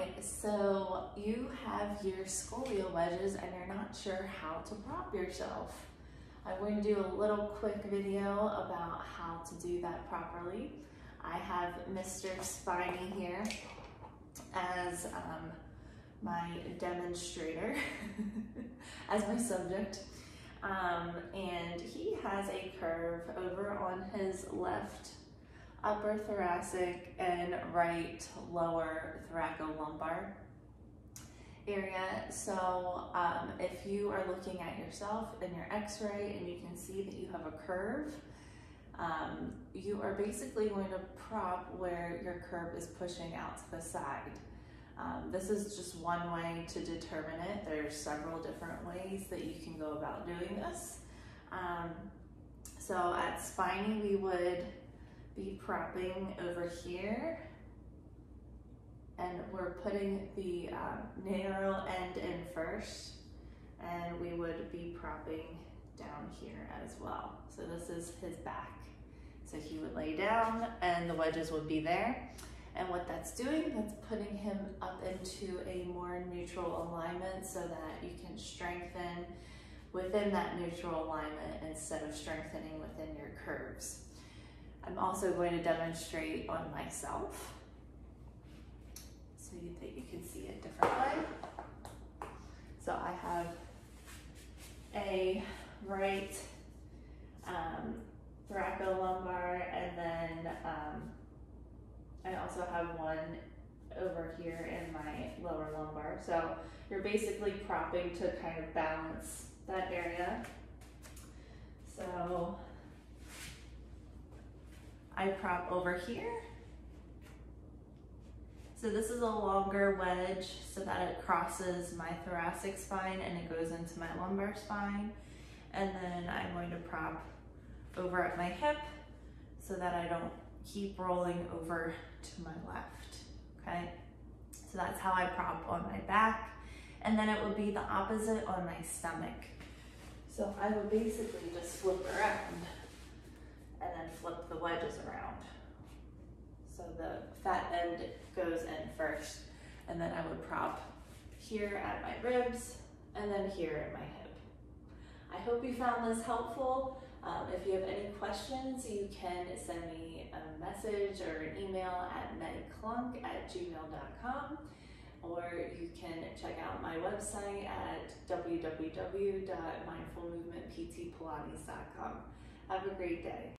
right, so you have your scolio wedges and you're not sure how to prop yourself. I'm going to do a little quick video about how to do that properly. I have Mr. Spiny here as um, my demonstrator, as my subject. Um, and he has a curve over on his left upper thoracic and right lower thoracolumbar area. So um, if you are looking at yourself in your x-ray and you can see that you have a curve, um, you are basically going to prop where your curve is pushing out to the side. Um, this is just one way to determine it. There's several different ways that you can go about doing this. Um, so at Spiny, we would be propping over here and we're putting the um, narrow end in first and we would be propping down here as well. So this is his back. So he would lay down and the wedges would be there. And what that's doing, that's putting him up into a more neutral alignment so that you can strengthen within that neutral alignment instead of strengthening within your curves. I'm also going to demonstrate on myself so that you can see it differently. So I have a right um, thoracolumbar and then um, I also have one over here in my lower lumbar. So you're basically propping to kind of balance that area. So I prop over here. So this is a longer wedge so that it crosses my thoracic spine and it goes into my lumbar spine. And then I'm going to prop over at my hip so that I don't keep rolling over to my left, okay? So that's how I prop on my back. And then it would be the opposite on my stomach. So I would basically just flip around wedges around. So the fat end goes in first, and then I would prop here at my ribs, and then here at my hip. I hope you found this helpful. Um, if you have any questions, you can send me a message or an email at megclunk at gmail.com or you can check out my website at www.mindfulmovementptpilates.com. Have a great day.